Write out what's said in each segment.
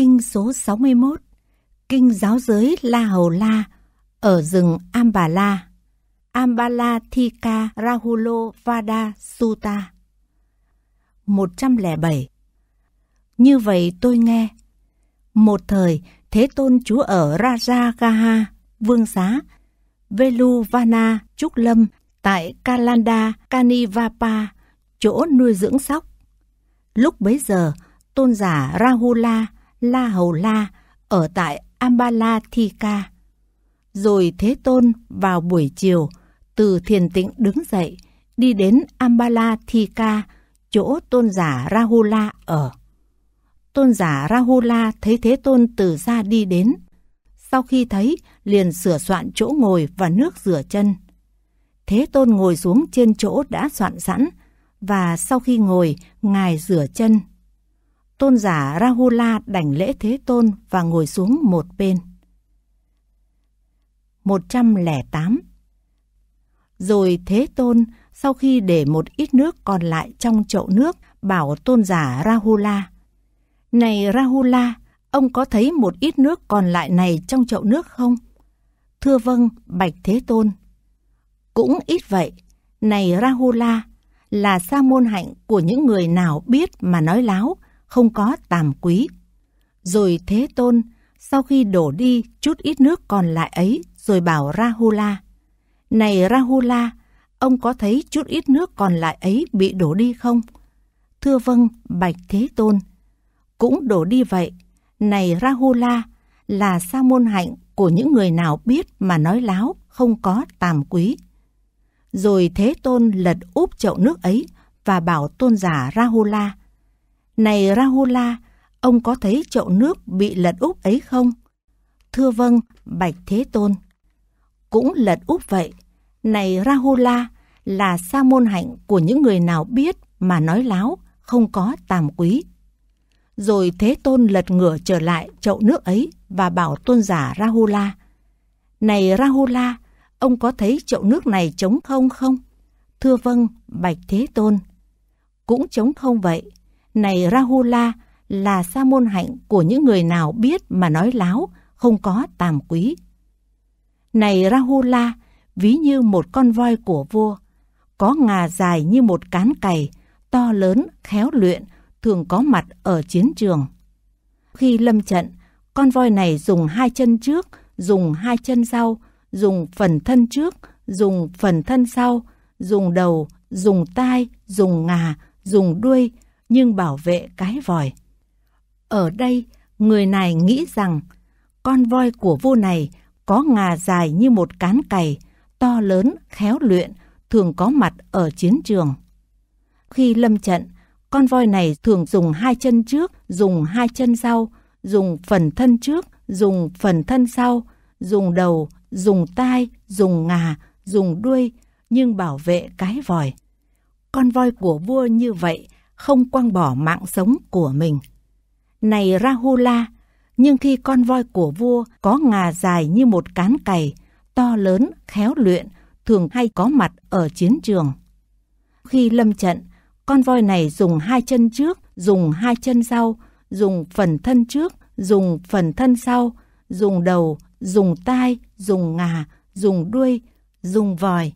Kinh số 61 Kinh giáo giới La Hầu La ở rừng Ambala. Ambala Thika Rahulo Vada Sutta. 107 Như vậy tôi nghe Một thời Thế Tôn chú ở Rajagaha, Vương Xá Veluvana, Trúc Lâm tại Kalanda, Kanivapa, chỗ nuôi dưỡng sóc. Lúc bấy giờ, tôn giả Rahula, La Hầu La ở tại Ambala Thika. Rồi Thế Tôn vào buổi chiều từ thiền tịnh đứng dậy đi đến Ambala Thika, chỗ tôn giả Rahula ở. Tôn giả Rahula thấy Thế Tôn từ xa đi đến. Sau khi thấy, liền sửa soạn chỗ ngồi và nước rửa chân. Thế Tôn ngồi xuống trên chỗ đã soạn sẵn, và sau khi ngồi, Ngài rửa chân. Tôn giả Rahula đảnh lễ Thế Tôn và ngồi xuống một bên. 108 Rồi Thế Tôn, sau khi để một ít nước còn lại trong chậu nước, bảo tôn giả Rahula. Này Rahula, ông có thấy một ít nước còn lại này trong chậu nước không? Thưa vâng, Bạch Thế Tôn. Cũng ít vậy, này Rahula, là sa môn hạnh của những người nào biết mà nói láo, không có tàm quý. Rồi Thế Tôn, sau khi đổ đi chút ít nước còn lại ấy, rồi bảo Rahula, Này Rahula, ông có thấy chút ít nước còn lại ấy bị đổ đi không? Thưa vâng, Bạch Thế Tôn. Cũng đổ đi vậy. Này Rahula, là sa môn hạnh của những người nào biết mà nói láo, không có tàm quý. Rồi Thế Tôn lật úp chậu nước ấy và bảo tôn giả Rahula, này Rahula, ông có thấy chậu nước bị lật úp ấy không? Thưa vâng, Bạch Thế Tôn. Cũng lật úp vậy. Này Rahula, là sa môn hạnh của những người nào biết mà nói láo, không có tàm quý. Rồi Thế Tôn lật ngửa trở lại chậu nước ấy và bảo tôn giả Rahula, Này Rahula, ông có thấy chậu nước này trống không không? Thưa vâng, Bạch Thế Tôn. Cũng trống không vậy. Này Rahula là sa môn hạnh của những người nào biết mà nói láo, không có tàm quý. Này Rahula, ví như một con voi của vua, có ngà dài như một cán cày, to lớn, khéo luyện, thường có mặt ở chiến trường. Khi lâm trận, con voi này dùng hai chân trước, dùng hai chân sau, dùng phần thân trước, dùng phần thân sau, dùng đầu, dùng tai, dùng ngà, dùng đuôi, nhưng bảo vệ cái vòi. Ở đây, người này nghĩ rằng con voi của vua này có ngà dài như một cán cày, to lớn, khéo luyện, thường có mặt ở chiến trường. Khi lâm trận, con voi này thường dùng hai chân trước, dùng hai chân sau, dùng phần thân trước, dùng phần thân sau, dùng đầu, dùng tai, dùng ngà, dùng đuôi, nhưng bảo vệ cái vòi. Con voi của vua như vậy không quăng bỏ mạng sống của mình. Này Rahula, nhưng khi con voi của vua có ngà dài như một cán cày, to lớn, khéo luyện, thường hay có mặt ở chiến trường. Khi lâm trận, con voi này dùng hai chân trước, dùng hai chân sau, dùng phần thân trước, dùng phần thân sau, dùng đầu, dùng tai, dùng ngà, dùng đuôi, dùng vòi.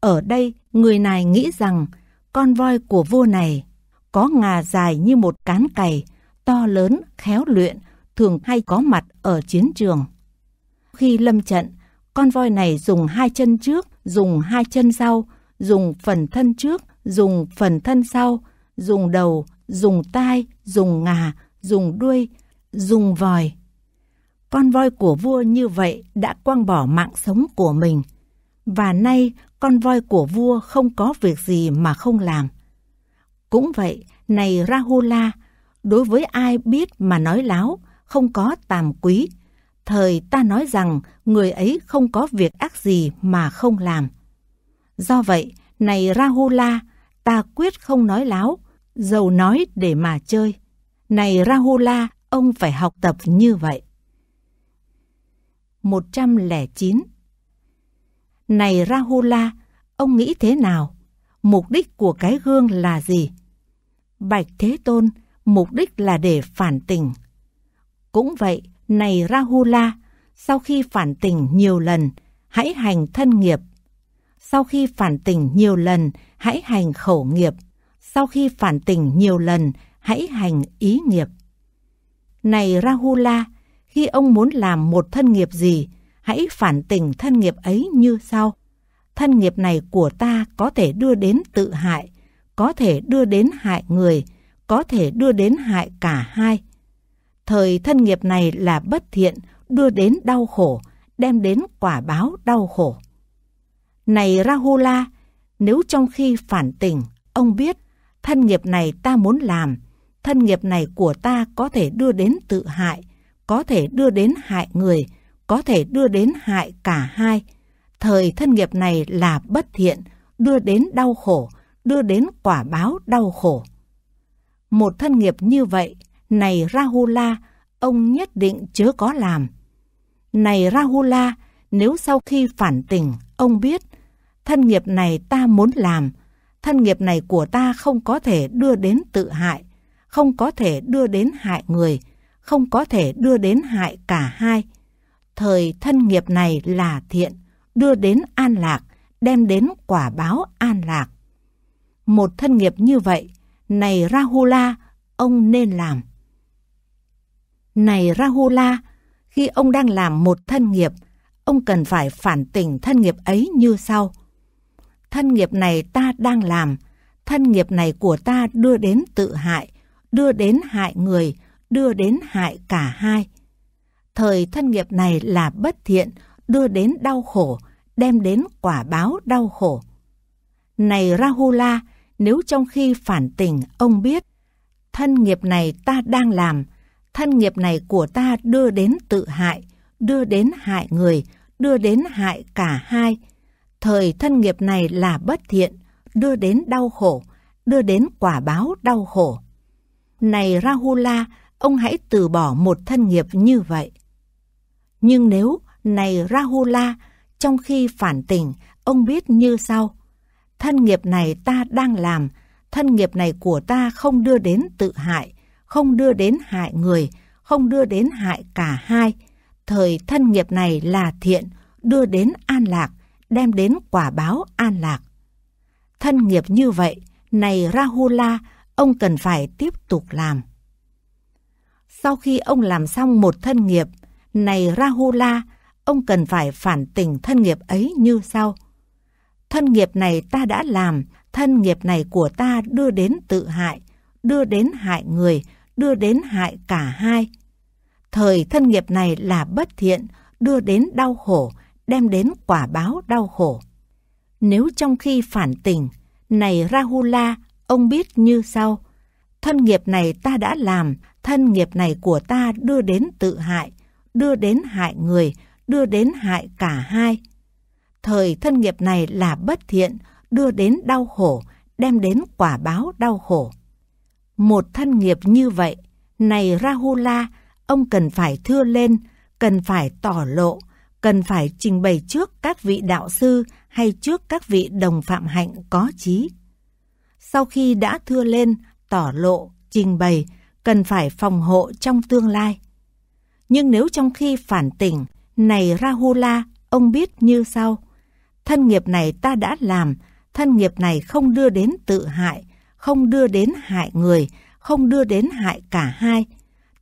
Ở đây, người này nghĩ rằng con voi của vua này có ngà dài như một cán cày, to lớn, khéo luyện, thường hay có mặt ở chiến trường. Khi lâm trận, con voi này dùng hai chân trước, dùng hai chân sau, dùng phần thân trước, dùng phần thân sau, dùng đầu, dùng tai, dùng ngà, dùng đuôi, dùng vòi. Con voi của vua như vậy đã quăng bỏ mạng sống của mình. Và nay con voi của vua không có việc gì mà không làm. Cũng vậy, này Rahula, đối với ai biết mà nói láo, không có tàm quý, thời ta nói rằng người ấy không có việc ác gì mà không làm. Do vậy, này Rahula, ta quyết không nói láo, dầu nói để mà chơi. Này Rahula, ông phải học tập như vậy. 109 này Rahula, ông nghĩ thế nào? Mục đích của cái gương là gì? Bạch Thế Tôn, mục đích là để phản tỉnh. Cũng vậy, này Rahula, sau khi phản tỉnh nhiều lần, hãy hành thân nghiệp. Sau khi phản tỉnh nhiều lần, hãy hành khẩu nghiệp. Sau khi phản tỉnh nhiều lần, hãy hành ý nghiệp. Này Rahula, khi ông muốn làm một thân nghiệp gì, hãy phản tỉnh thân nghiệp ấy như sau. Thân nghiệp này của ta có thể đưa đến tự hại, có thể đưa đến hại người, có thể đưa đến hại cả hai. Thời thân nghiệp này là bất thiện, đưa đến đau khổ, đem đến quả báo đau khổ. Này Rahula, nếu trong khi phản tỉnh, ông biết thân nghiệp này ta muốn làm, thân nghiệp này của ta có thể đưa đến tự hại, có thể đưa đến hại người, có thể đưa đến hại cả hai. Thời thân nghiệp này là bất thiện, đưa đến đau khổ, đưa đến quả báo đau khổ. Một thân nghiệp như vậy, này Rahula, ông nhất định chớ có làm. Này Rahula, nếu sau khi phản tỉnh, ông biết, thân nghiệp này ta muốn làm, thân nghiệp này của ta không có thể đưa đến tự hại, không có thể đưa đến hại người, không có thể đưa đến hại cả hai. Thời thân nghiệp này là thiện, đưa đến an lạc, đem đến quả báo an lạc. Một thân nghiệp như vậy, này Rahula, ông nên làm. Này Rahula, khi ông đang làm một thân nghiệp, ông cần phải phản tỉnh thân nghiệp ấy như sau. Thân nghiệp này ta đang làm, thân nghiệp này của ta đưa đến tự hại, đưa đến hại người, đưa đến hại cả hai. Thời thân nghiệp này là bất thiện, đưa đến đau khổ, đem đến quả báo đau khổ. Này Rahula, nếu trong khi phản tỉnh ông biết, thân nghiệp này ta đang làm, thân nghiệp này của ta đưa đến tự hại, đưa đến hại người, đưa đến hại cả hai. Thời thân nghiệp này là bất thiện, đưa đến đau khổ, đưa đến quả báo đau khổ. Này Rahula, ông hãy từ bỏ một thân nghiệp như vậy. Nhưng nếu, này Rahula, trong khi phản tỉnh, ông biết như sau. Thân nghiệp này ta đang làm, thân nghiệp này của ta không đưa đến tự hại, không đưa đến hại người, không đưa đến hại cả hai. Thời thân nghiệp này là thiện, đưa đến an lạc, đem đến quả báo an lạc. Thân nghiệp như vậy, này Rahula, ông cần phải tiếp tục làm. Sau khi ông làm xong một thân nghiệp, này Rahula, ông cần phải phản tỉnh thân nghiệp ấy như sau. Thân nghiệp này ta đã làm, thân nghiệp này của ta đưa đến tự hại, đưa đến hại người, đưa đến hại cả hai. Thời thân nghiệp này là bất thiện, đưa đến đau khổ, đem đến quả báo đau khổ. Nếu trong khi phản tỉnh, này Rahula, ông biết như sau. Thân nghiệp này ta đã làm, thân nghiệp này của ta đưa đến tự hại, đưa đến hại người, đưa đến hại cả hai. Thời thân nghiệp này là bất thiện, đưa đến đau khổ, đem đến quả báo đau khổ. Một thân nghiệp như vậy, này Rahula, ông cần phải thưa lên, cần phải tỏ lộ, cần phải trình bày trước các vị đạo sư hay trước các vị đồng phạm hạnh có trí. Sau khi đã thưa lên, tỏ lộ, trình bày, cần phải phòng hộ trong tương lai. Nhưng nếu trong khi phản tỉnh, này Rahula, ông biết như sau. Thân nghiệp này ta đã làm, thân nghiệp này không đưa đến tự hại, không đưa đến hại người, không đưa đến hại cả hai.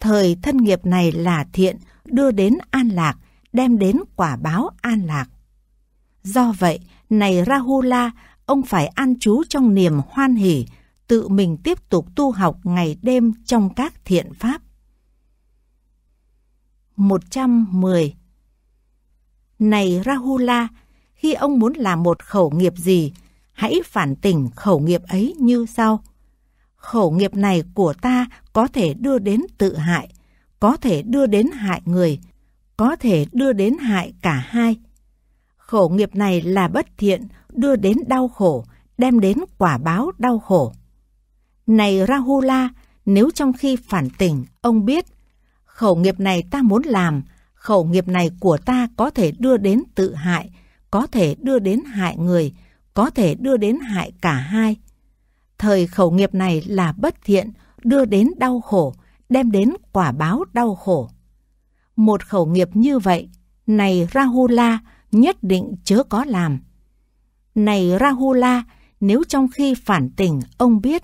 Thời thân nghiệp này là thiện, đưa đến an lạc, đem đến quả báo an lạc. Do vậy, này Rahula, ông phải an trú trong niềm hoan hỷ, tự mình tiếp tục tu học ngày đêm trong các thiện pháp. 110. Này Rahula, khi ông muốn làm một khẩu nghiệp gì, hãy phản tỉnh khẩu nghiệp ấy như sau. Khẩu nghiệp này của ta có thể đưa đến tự hại, có thể đưa đến hại người, có thể đưa đến hại cả hai. Khẩu nghiệp này là bất thiện, đưa đến đau khổ, đem đến quả báo đau khổ. Này Rahula, nếu trong khi phản tỉnh, ông biết, khẩu nghiệp này ta muốn làm, khẩu nghiệp này của ta có thể đưa đến tự hại, có thể đưa đến hại người, có thể đưa đến hại cả hai. Thời khẩu nghiệp này là bất thiện, đưa đến đau khổ, đem đến quả báo đau khổ. Một khẩu nghiệp như vậy, này Rahula, nhất định chớ có làm. Này Rahula, nếu trong khi phản tỉnh ông biết,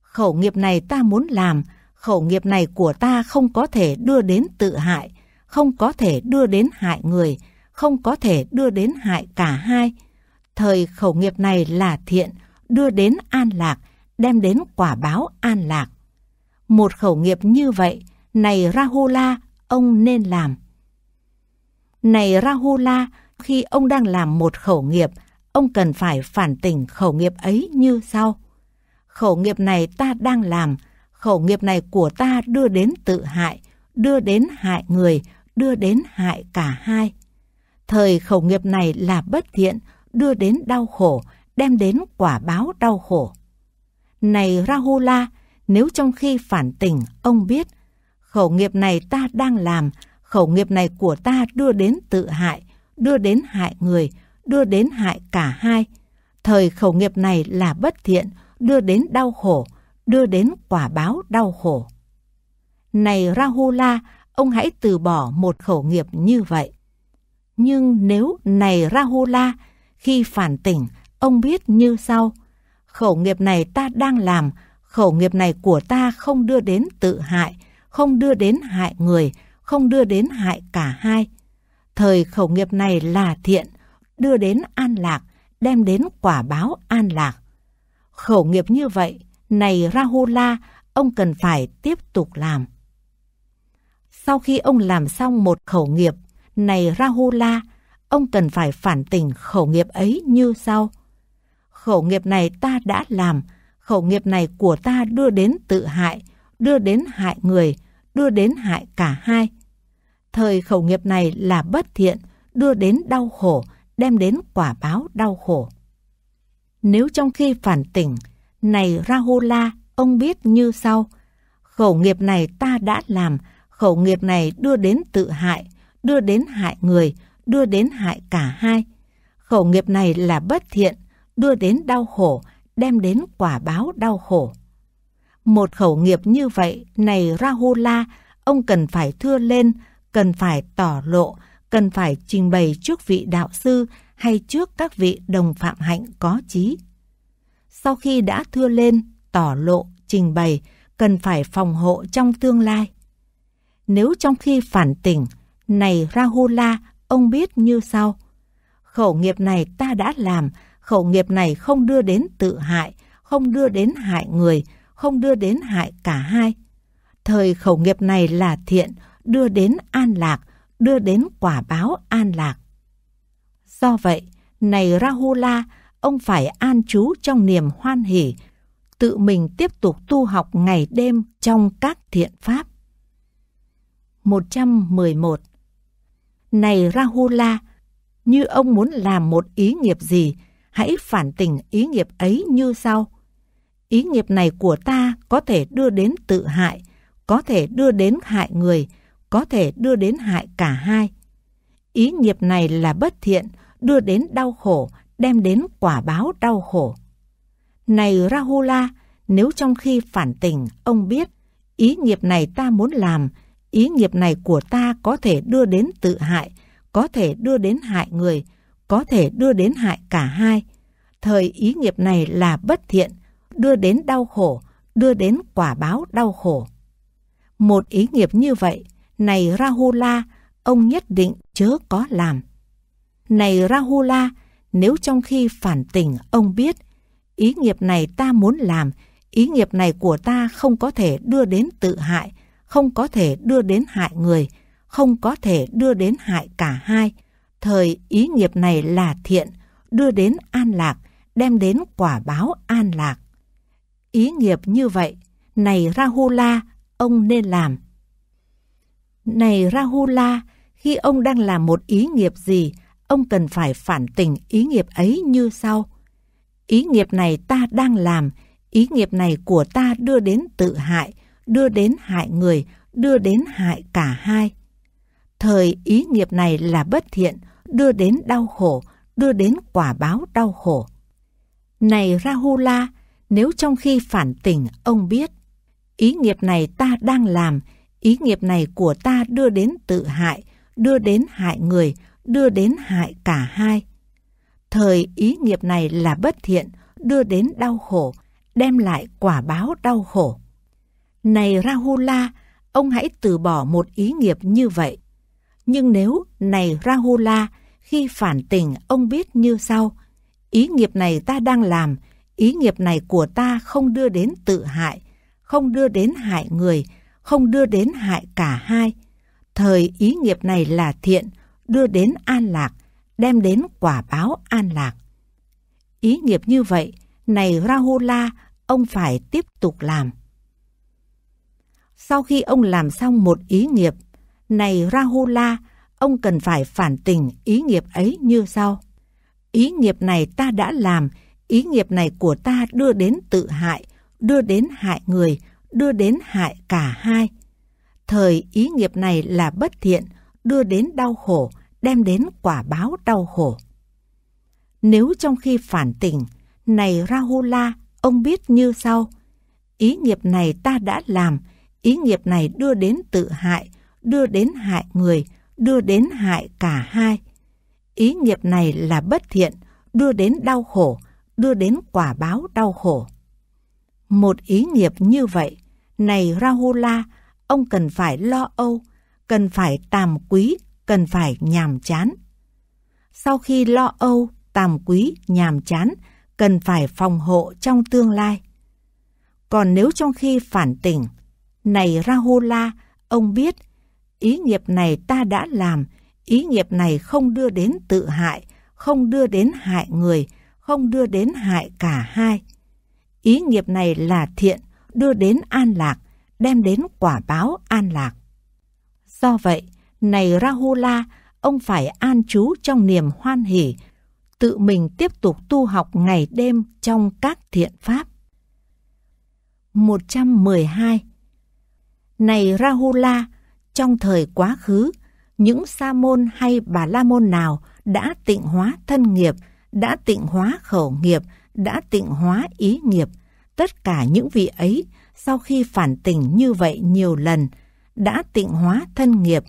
khẩu nghiệp này ta muốn làm, khẩu nghiệp này của ta không có thể đưa đến tự hại, không có thể đưa đến hại người, không có thể đưa đến hại cả hai. Thời khẩu nghiệp này là thiện, đưa đến an lạc, đem đến quả báo an lạc. Một khẩu nghiệp như vậy, này Rahula, ông nên làm. Này Rahula, khi ông đang làm một khẩu nghiệp, ông cần phải phản tỉnh khẩu nghiệp ấy như sau. Khẩu nghiệp này ta đang làm, khẩu nghiệp này của ta đưa đến tự hại, đưa đến hại người, đưa đến hại cả hai. Thời khẩu nghiệp này là bất thiện, đưa đến đau khổ, đem đến quả báo đau khổ. Này Rahula, nếu trong khi phản tỉnh ông biết, khẩu nghiệp này ta đang làm, khẩu nghiệp này của ta đưa đến tự hại, đưa đến hại người, đưa đến hại cả hai. Thời khẩu nghiệp này là bất thiện, đưa đến đau khổ, đưa đến quả báo đau khổ. Này Rahula, ông hãy từ bỏ một khẩu nghiệp như vậy. Nhưng nếu này Rahula, khi phản tỉnh, ông biết như sau. Khẩu nghiệp này ta đang làm, khẩu nghiệp này của ta không đưa đến tự hại, không đưa đến hại người, không đưa đến hại cả hai. Thời khẩu nghiệp này là thiện, đưa đến an lạc, đem đến quả báo an lạc. Khẩu nghiệp như vậy, này Rahula, ông cần phải tiếp tục làm. Sau khi ông làm xong một khẩu nghiệp, này Rahula, ông cần phải phản tỉnh khẩu nghiệp ấy như sau. Khẩu nghiệp này ta đã làm, khẩu nghiệp này của ta đưa đến tự hại, đưa đến hại người, đưa đến hại cả hai. Thời khẩu nghiệp này là bất thiện, đưa đến đau khổ, đem đến quả báo đau khổ. Nếu trong khi phản tỉnh, này Rahula, ông biết như sau, khẩu nghiệp này ta đã làm, khẩu nghiệp này đưa đến tự hại, đưa đến hại người, đưa đến hại cả hai. Khẩu nghiệp này là bất thiện, đưa đến đau khổ, đem đến quả báo đau khổ. Một khẩu nghiệp như vậy, này Rahula, ông cần phải thưa lên, cần phải tỏ lộ, cần phải trình bày trước vị đạo sư hay trước các vị đồng phạm hạnh có trí. Sau khi đã thưa lên, tỏ lộ, trình bày, cần phải phòng hộ trong tương lai. Nếu trong khi phản tỉnh, này Rahula, ông biết như sau. Khẩu nghiệp này ta đã làm, khẩu nghiệp này không đưa đến tự hại, không đưa đến hại người, không đưa đến hại cả hai. Thời khẩu nghiệp này là thiện, đưa đến an lạc, đưa đến quả báo an lạc. Do vậy, này Rahula, ông phải an trú trong niềm hoan hỷ, tự mình tiếp tục tu học ngày đêm trong các thiện pháp. 111. Này Rahula, như ông muốn làm một ý nghiệp gì, hãy phản tỉnh ý nghiệp ấy như sau. Ý nghiệp này của ta có thể đưa đến tự hại, có thể đưa đến hại người, có thể đưa đến hại cả hai. Ý nghiệp này là bất thiện, đưa đến đau khổ, đem đến quả báo đau khổ. Này Rahula, nếu trong khi phản tình ông biết ý nghiệp này ta muốn làm, ý nghiệp này của ta có thể đưa đến tự hại, có thể đưa đến hại người, có thể đưa đến hại cả hai. Thời ý nghiệp này là bất thiện, đưa đến đau khổ, đưa đến quả báo đau khổ. Một ý nghiệp như vậy, này Rahula, ông nhất định chớ có làm. Này Rahula, nếu trong khi phản tỉnh ông biết, ý nghiệp này ta muốn làm, ý nghiệp này của ta không có thể đưa đến tự hại, không có thể đưa đến hại người, không có thể đưa đến hại cả hai. Thời ý nghiệp này là thiện, đưa đến an lạc, đem đến quả báo an lạc. Ý nghiệp như vậy, này Rahula, ông nên làm. Này Rahula, khi ông đang làm một ý nghiệp gì, ông cần phải phản tỉnh ý nghiệp ấy như sau. Ý nghiệp này ta đang làm, ý nghiệp này của ta đưa đến tự hại, đưa đến hại người, đưa đến hại cả hai. Thời ý nghiệp này là bất thiện, đưa đến đau khổ, đưa đến quả báo đau khổ. Này Rahula, nếu trong khi phản tỉnh ông biết, ý nghiệp này ta đang làm, Ý nghiệp này của ta đưa đến tự hại, đưa đến hại người, đưa đến hại cả hai. Thời ý nghiệp này là bất thiện, đưa đến đau khổ, đem lại quả báo đau khổ. Này Rahula, ông hãy từ bỏ một ý nghiệp như vậy. Nhưng nếu, này Rahula, khi phản tình ông biết như sau, ý nghiệp này ta đang làm, ý nghiệp này của ta không đưa đến tự hại, không đưa đến hại người, không đưa đến hại cả hai. Thời ý nghiệp này là thiện, đưa đến an lạc, đem đến quả báo an lạc. Ý nghiệp như vậy, này Rahula, ông phải tiếp tục làm. Sau khi ông làm xong một ý nghiệp, này Rahula, ông cần phải phản tình ý nghiệp ấy như sau. Ý nghiệp này ta đã làm, ý nghiệp này của ta đưa đến tự hại, đưa đến hại người, đưa đến hại cả hai. Thời ý nghiệp này là bất thiện, đưa đến đau khổ, đem đến quả báo đau khổ. Nếu trong khi phản tỉnh, này Rahula, ông biết như sau, ý nghiệp này ta đã làm, ý nghiệp này đưa đến tự hại, đưa đến hại người, đưa đến hại cả hai. Ý nghiệp này là bất thiện, đưa đến đau khổ, đưa đến quả báo đau khổ. Một ý nghiệp như vậy, này Rahula, ông cần phải lo âu, cần phải tàm quý, cần phải nhàm chán. Sau khi lo âu, tàm quý, nhàm chán, cần phải phòng hộ trong tương lai. Còn nếu trong khi phản tỉnh, này Rahula, ông biết, ý nghiệp này ta đã làm, ý nghiệp này không đưa đến tự hại, không đưa đến hại người, không đưa đến hại cả hai. Ý nghiệp này là thiện, đưa đến an lạc, đem đến quả báo an lạc. Do vậy, này Rahula, ông phải an trú trong niềm hoan hỷ, tự mình tiếp tục tu học ngày đêm trong các thiện pháp. 112. Này Rahula, trong thời quá khứ, những sa môn hay bà la môn nào đã tịnh hóa thân nghiệp, đã tịnh hóa khẩu nghiệp, đã tịnh hóa ý nghiệp, tất cả những vị ấy sau khi phản tỉnh như vậy nhiều lần, đã tịnh hóa thân nghiệp.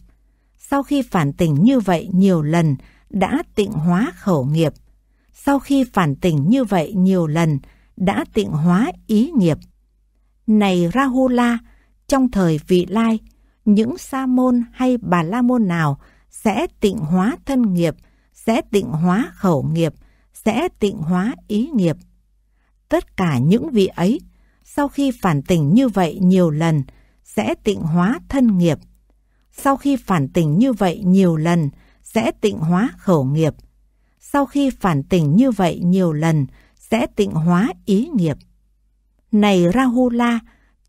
Sau khi phản tỉnh như vậy nhiều lần, đã tịnh hóa khẩu nghiệp. Sau khi phản tỉnh như vậy nhiều lần, đã tịnh hóa ý nghiệp. Này Rahula, trong thời vị lai, những sa môn hay bà la môn nào sẽ tịnh hóa thân nghiệp, sẽ tịnh hóa khẩu nghiệp, sẽ tịnh hóa ý nghiệp. Tất cả những vị ấy sau khi phản tỉnh như vậy nhiều lần, sẽ tịnh hóa thân nghiệp. Sau khi phản tỉnh như vậy nhiều lần, sẽ tịnh hóa khẩu nghiệp. Sau khi phản tỉnh như vậy nhiều lần, sẽ tịnh hóa ý nghiệp. Này Rahula,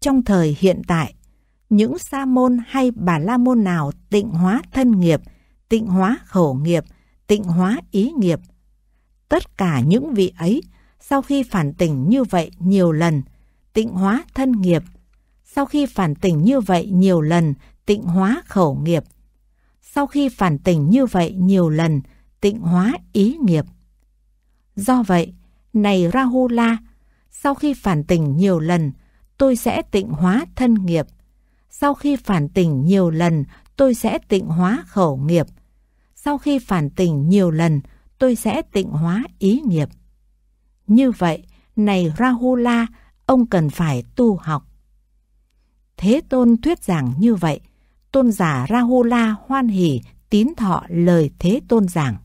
trong thời hiện tại, những sa môn hay bà la môn nào tịnh hóa thân nghiệp, tịnh hóa khẩu nghiệp, tịnh hóa ý nghiệp. Tất cả những vị ấy, sau khi phản tỉnh như vậy nhiều lần, tịnh hóa thân nghiệp. Sau khi phản tỉnh như vậy nhiều lần, tịnh hóa khẩu nghiệp. Sau khi phản tỉnh như vậy nhiều lần, tịnh hóa ý nghiệp. Do vậy, này Rahula, sau khi phản tỉnh nhiều lần, tôi sẽ tịnh hóa thân nghiệp. Sau khi phản tỉnh nhiều lần, tôi sẽ tịnh hóa khẩu nghiệp. Sau khi phản tỉnh nhiều lần, tôi sẽ tịnh hóa ý nghiệp. Như vậy, này Rahula, ông cần phải tu học. Thế Tôn thuyết giảng như vậy, tôn giả Rahula hoan hỷ tín thọ lời Thế Tôn giảng.